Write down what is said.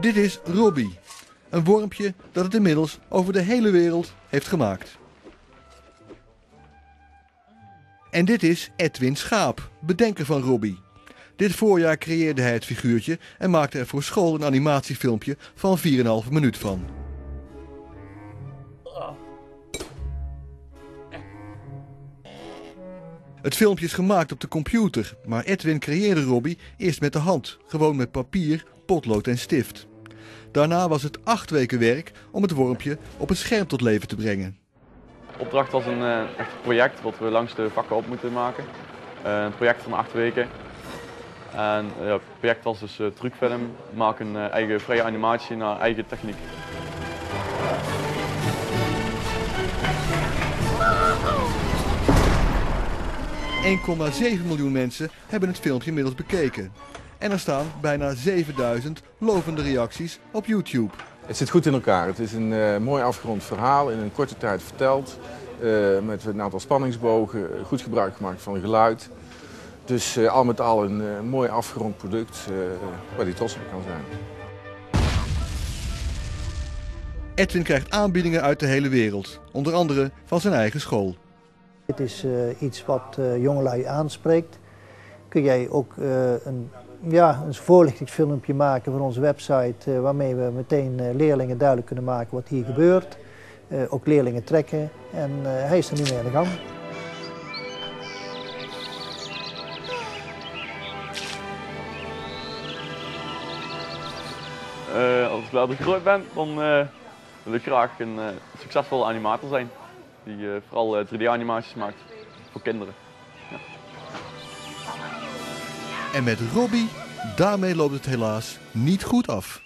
Dit is Robbie, een wormpje dat het inmiddels over de hele wereld heeft gemaakt. En dit is Edwin Schaap, bedenker van Robbie. Dit voorjaar creëerde hij het figuurtje en maakte er voor school een animatiefilmpje van 4,5 minuut van. Het filmpje is gemaakt op de computer, maar Edwin creëerde Robbie eerst met de hand, gewoon met papier, potlood en stift. Daarna was het acht weken werk om het wormpje op het scherm tot leven te brengen. De opdracht was een uh, echt project wat we langs de vakken op moeten maken. Uh, een project van acht weken. En uh, het project was dus trucfilm, maak een eigen vrije animatie naar eigen techniek. ...1,7 miljoen mensen hebben het filmpje inmiddels bekeken. En er staan bijna 7000 lovende reacties op YouTube. Het zit goed in elkaar. Het is een uh, mooi afgerond verhaal in een korte tijd verteld. Uh, met een aantal spanningsbogen, goed gebruik gemaakt van geluid. Dus uh, al met al een mooi afgerond product waar hij trots op kan zijn. Edwin krijgt aanbiedingen uit de hele wereld, onder andere van zijn eigen school. Dit is iets wat jongelui aanspreekt. Kun jij ook een ja, een voorlichtingsfilmpje maken voor onze website, uh, waarmee we meteen uh, leerlingen duidelijk kunnen maken wat hier gebeurt. Uh, ook leerlingen trekken en hij is er nu mee aan de gang. als ik later groot ben, dan wil ik graag een succesvolle animator zijn. Die vooral 3D-animaties maakt voor kinderen. Ja. En met Robbie, daarmee loopt het helaas niet goed af.